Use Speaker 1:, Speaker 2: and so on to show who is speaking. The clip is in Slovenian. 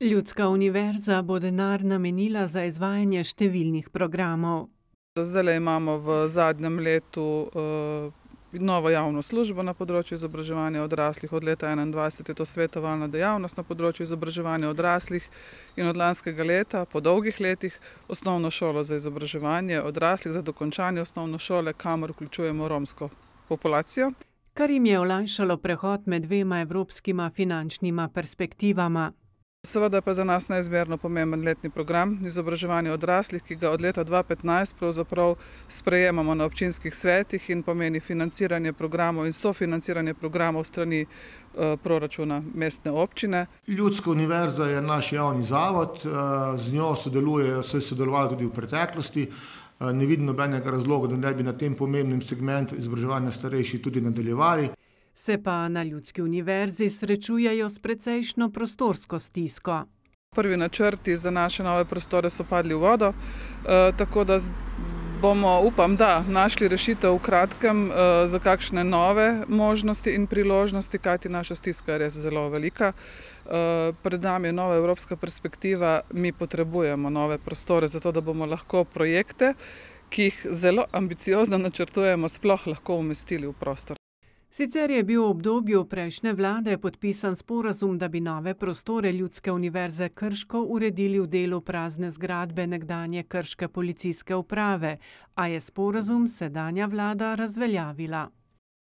Speaker 1: Ljudska univerza bo denar namenila za izvajanje številnih programov.
Speaker 2: Zdajle imamo v zadnjem letu, novo javno službo na področju izobraževanja odraslih. Od leta enaindvajset je to svetovalna dejavnost na področju izobraževanja odraslih. In od lanskega leta, po dolgih letih, osnovno šolo za izobraževanje odraslih, za dokončanje osnovne šole, kamor vključujemo romsko populacijo.
Speaker 1: Kar jim je olajšalo prehod med dvema evropskima finančnima perspektivama.
Speaker 2: Seveda pa je za nas neizmerno pomemben letni program izobraževanja odraslih, ki ga od leta dva petnajst pravzaprav sprejemamo na občinskih svetih in pomeni financiranje programov in sofinanciranje programov strani, proračuna mestne občine.
Speaker 3: Ljudska univerza je naš javni zavod, z njo sodelujejo, so sodelovali tudi v preteklosti. ne vidim nobenega razloga, da ne bi na tem pomembnem segmentu izobraževanja starejših tudi nadaljevali.
Speaker 1: Se pa na Ljudski univerzi srečujejo s precejšnjo prostorsko stisko.
Speaker 2: Prvi načrti za naše nove prostore so padli v vodo, tako da bomo, upam, da našli rešitev v kratkem, za kakšne nove možnosti in priložnosti, kajti naša stiska je res zelo velika. pred nami je nova evropska perspektiva, mi potrebujemo nove prostore, zato da bomo lahko projekte, ki jih zelo ambiciozno načrtujemo, sploh lahko umestili v prostor.
Speaker 1: Sicer je bil v obdobju prejšnje vlade podpisan sporazum, da bi nove prostore Ljudske univerze Krško uredili v delu prazne zgradbe nekdanje krške policijske uprave, a je sporazum sedanja vlada razveljavila.